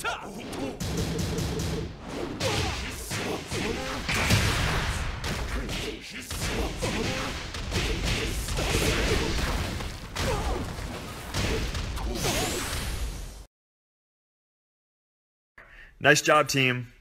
Ta! Nice job, team.